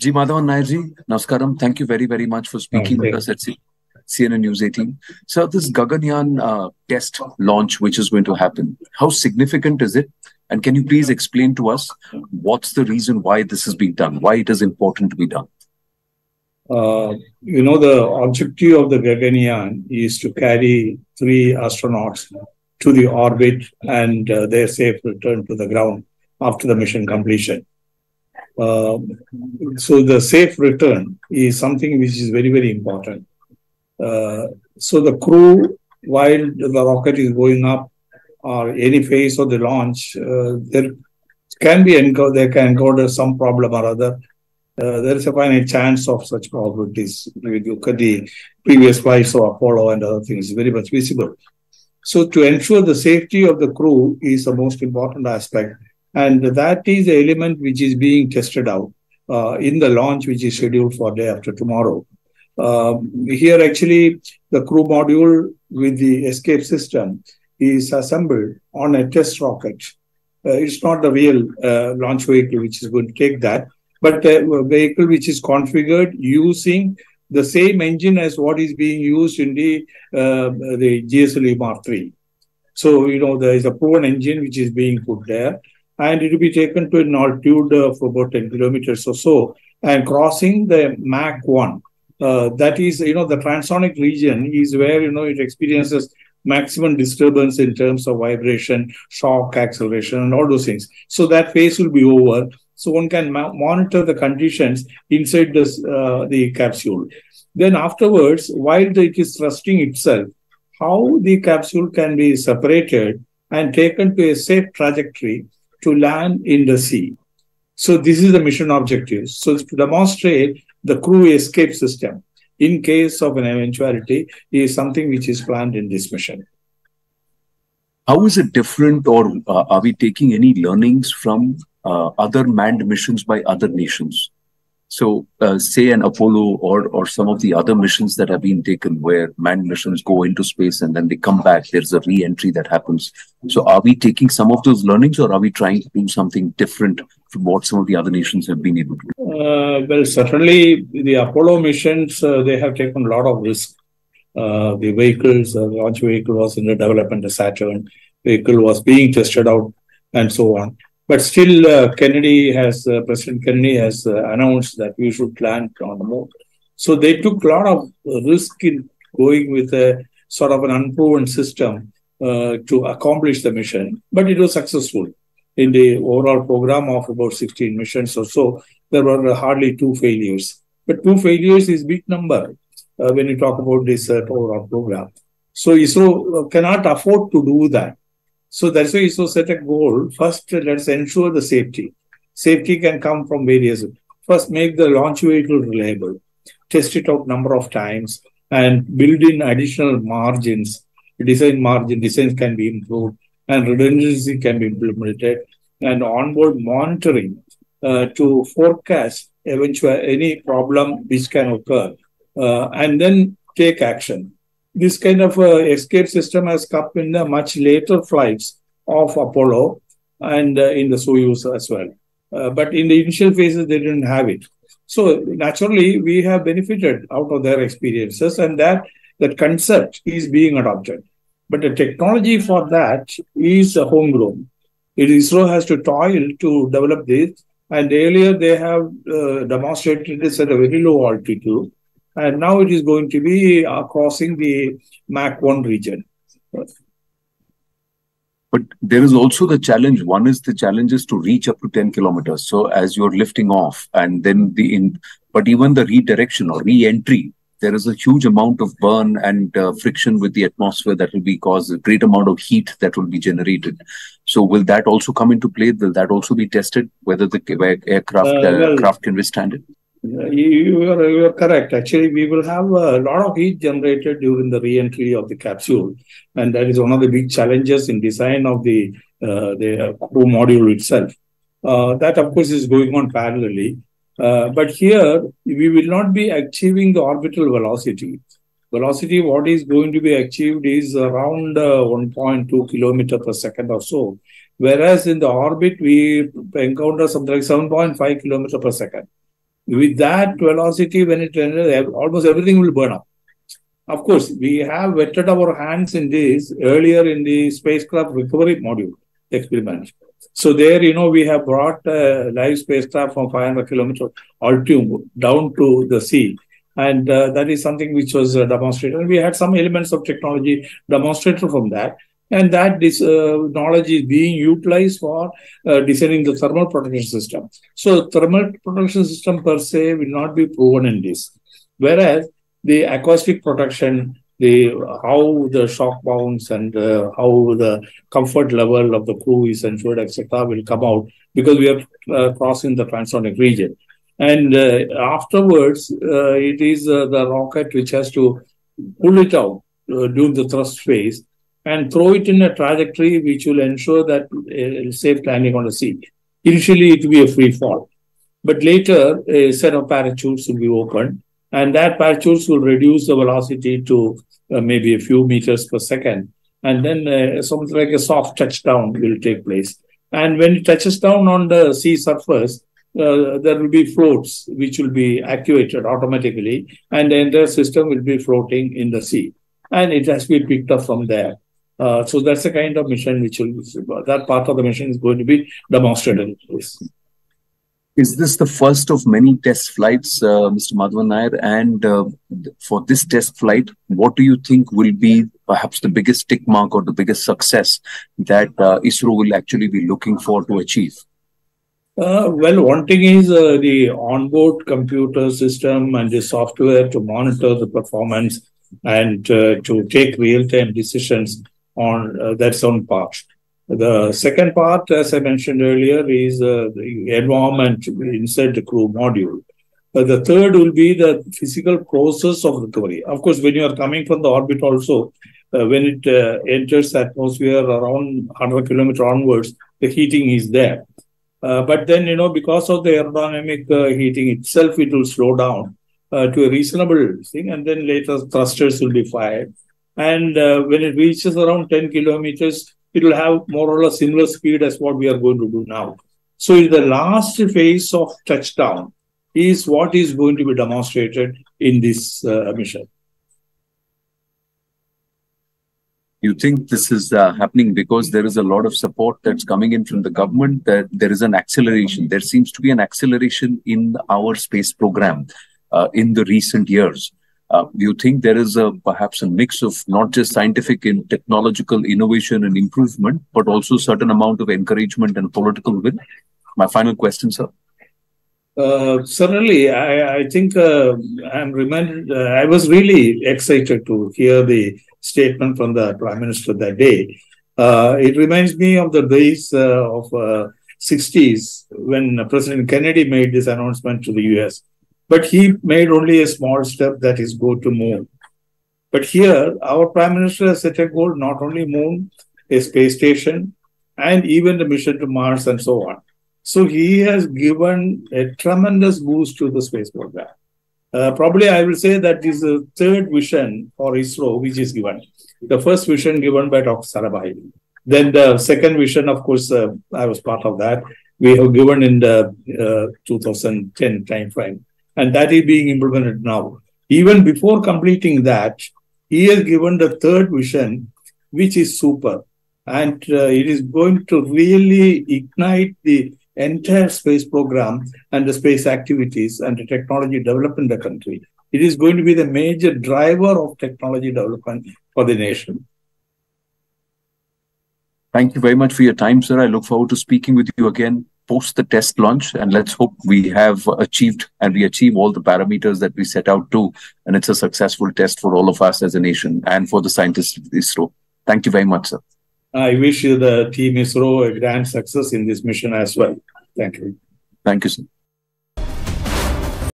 G. Madhavan Nairji, Namaskaram. Thank you very, very much for speaking with us at CNN News 18. So, this Gaganyaan uh, test launch, which is going to happen, how significant is it? And can you please explain to us what's the reason why this is being done, why it is important to be done? Uh, you know, the objective of the Gaganyaan is to carry three astronauts to the orbit and uh, their safe return to the ground after the mission completion. Uh, so the safe return is something which is very, very important. Uh, so the crew, while the rocket is going up or any phase of the launch, uh, there can be enco- they can encounter some problem or other. Uh, there is a finite chance of such probabilities. If you look at the previous flights of Apollo and other things, very much visible. So to ensure the safety of the crew is the most important aspect. And that is the element which is being tested out uh, in the launch, which is scheduled for day after tomorrow. Um, here, actually, the crew module with the escape system is assembled on a test rocket. Uh, it's not the real uh, launch vehicle which is going to take that, but a vehicle which is configured using the same engine as what is being used in the uh, the GSLV Mark III. So you know there is a proven engine which is being put there, and it will be taken to an altitude of about 10 kilometers or so, and crossing the Mach 1. Uh, that is, you know, the transonic region is where you know it experiences maximum disturbance in terms of vibration, shock, acceleration, and all those things. So that phase will be over. So one can ma- monitor the conditions inside this, uh, the capsule. Then afterwards, while it is thrusting itself, how the capsule can be separated and taken to a safe trajectory to land in the sea. So this is the mission objective. So to demonstrate the crew escape system in case of an eventuality is something which is planned in this mission. How is it different, or uh, are we taking any learnings from uh, other manned missions by other nations? So, uh, say an Apollo or or some of the other missions that have been taken, where manned missions go into space and then they come back. There's a re-entry that happens. So, are we taking some of those learnings, or are we trying to do something different from what some of the other nations have been able to do? Uh, well, certainly the Apollo missions uh, they have taken a lot of risk. Uh, the vehicles, the launch vehicle was in the development. The Saturn vehicle was being tested out, and so on. But still, uh, Kennedy has, uh, President Kennedy has uh, announced that we should land on the moon. So they took a lot of risk in going with a sort of an unproven system uh, to accomplish the mission, but it was successful. In the overall program of about 16 missions or so, there were hardly two failures. But two failures is big number uh, when you talk about this uh, overall program. So ISRO cannot afford to do that. So that's why you so set a goal. First, let's ensure the safety. Safety can come from various. First, make the launch vehicle reliable. Test it out number of times and build in additional margins. Design margin designs can be improved and redundancy can be implemented and onboard monitoring uh, to forecast eventual any problem which can occur uh, and then take action this kind of uh, escape system has come in the much later flights of Apollo and uh, in the Soyuz as well. Uh, but in the initial phases, they didn't have it. So naturally, we have benefited out of their experiences, and that that concept is being adopted. But the technology for that is a homegrown. It ISRO has to toil to develop this, and earlier they have uh, demonstrated this at a very low altitude and now it is going to be uh, crossing the Mach 1 region. But there is also the challenge. One is the challenge is to reach up to 10 kilometers. So as you're lifting off, and then the in, but even the redirection or re-entry, there is a huge amount of burn and uh, friction with the atmosphere that will be caused, a great amount of heat that will be generated. So will that also come into play? Will that also be tested? Whether the aircraft uh, well, craft can withstand it? You are, you are correct. Actually, we will have a lot of heat generated during the re-entry of the capsule, and that is one of the big challenges in design of the uh, the crew module itself. Uh, that, of course, is going on parallelly. Uh, but here, we will not be achieving the orbital velocity. Velocity, what is going to be achieved is around uh, 1.2 kilometer per second or so. Whereas in the orbit, we encounter something like 7.5 kilometer per second With that velocity, when it almost everything will burn up. Of course, we have wetted our hands in this earlier in the spacecraft recovery module experiment. So there, you know, we have brought a live spacecraft from 500 kilometer altitude down to the sea. And uh, that is something which was uh, demonstrated. And we had some elements of technology demonstrated from that. And that this uh, knowledge is being utilized for uh, designing the thermal protection system. So thermal protection system per se will not be proven in this. Whereas the acoustic protection the how the shock bounce and uh, how the comfort level of the crew is ensured, etc., will come out because we are uh, crossing the transonic region. And uh, afterwards, uh, it is the rocket which has to pull it out during the thrust phase and throw it in a trajectory which will ensure that a safe landing on the sea. Initially, it will be a free fall, but later a set of parachutes will be opened and that parachutes will reduce the velocity to uh, maybe a few meters per second. And then uh, something like a soft touchdown will take place. And when it touches down on the sea surface, uh, there will be floats which will be activated automatically, and the entire system will be floating in the sea. And it has to be picked up from there. Uh, so that's the kind of mission which will, that part of the mission is going to be demonstrated. Is this the first of many test flights, uh, Mr. Madhavan Nair? And uh, for this test flight, what do you think will be perhaps the biggest tick mark or the biggest success that uh, ISRO will actually be looking for to achieve? Uh, well, one thing is uh, the onboard computer system and the software to monitor the performance and uh, to take real-time decisions on that's on part. The second part, as I mentioned earlier, is uh, the environment inside the crew module. Uh, the third will be the physical process of recovery. Of course, when you are coming from the orbit also, uh, when it uh, enters atmosphere around 100 kilometer onwards, the heating is there. Uh, but then, you know, because of the aerodynamic uh, heating itself, it will slow down to a reasonable thing. And then later thrusters will be fired. And when it reaches around 10 kilometers, it will have more or less similar speed as what we are going to do now. So in the last phase of touchdown is what is going to be demonstrated in this uh, mission. You think this is uh, happening because there is a lot of support that's coming in from the government, that there is an acceleration. There seems to be an acceleration in our space program uh, in the recent years. Uh, you think there is a perhaps a mix of not just scientific and technological innovation and improvement, but also certain amount of encouragement and political will? My final question, sir. Uh, certainly, I, I think uh, I'm reminded. Uh, I was really excited to hear the statement from the prime minister that day. Uh, it reminds me of the days uh, of 60s when President Kennedy made this announcement to the U.S. But he made only a small step that is go to moon. But here, our prime minister has set a goal not only moon, a space station, and even the mission to Mars and so on. So he has given a tremendous boost to the space program. Uh, probably I will say that is the third vision for ISRO which is given. The first vision given by Dr. Sarabhai. Then the second vision, of course, uh, I was part of that. We have given in the uh, 2010 timeframe and that is being implemented now. Even before completing that, he has given the third vision, which is super. And uh, it is going to really ignite the entire space program and the space activities and the technology development in the country. It is going to be the major driver of technology development for the nation. Thank you very much for your time, sir. I look forward to speaking with you again post the test launch and let's hope we have achieved and we achieve all the parameters that we set out to and it's a successful test for all of us as a nation and for the scientists of ISRO. Thank you very much, sir. I wish you the team ISRO a grand success in this mission as well. Thank you. Thank you, sir.